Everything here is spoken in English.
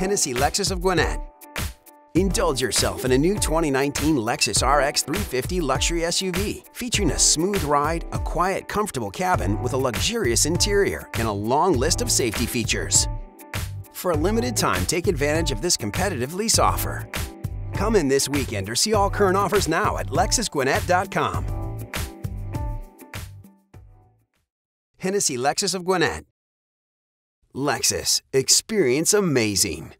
Hennessy Lexus of Gwinnett. Indulge yourself in a new 2019 Lexus RX 350 luxury SUV featuring a smooth ride, a quiet, comfortable cabin with a luxurious interior, and a long list of safety features. For a limited time, take advantage of this competitive lease offer. Come in this weekend or see all current offers now at lexusgwinnett.com. Hennessy Lexus of Gwinnett. Lexus. Experience amazing.